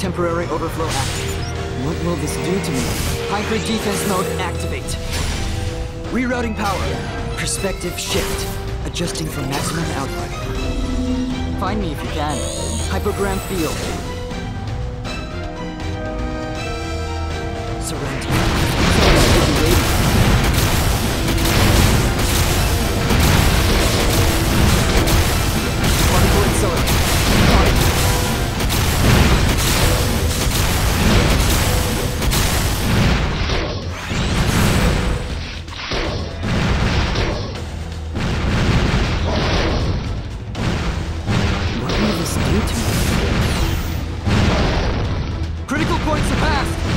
temporary overflow active. What will this do to me? Hyper defense mode activate. Rerouting power. Perspective shift. Adjusting for maximum output. Find me if you can. Hypogram field. Surrender. Critical point surpassed!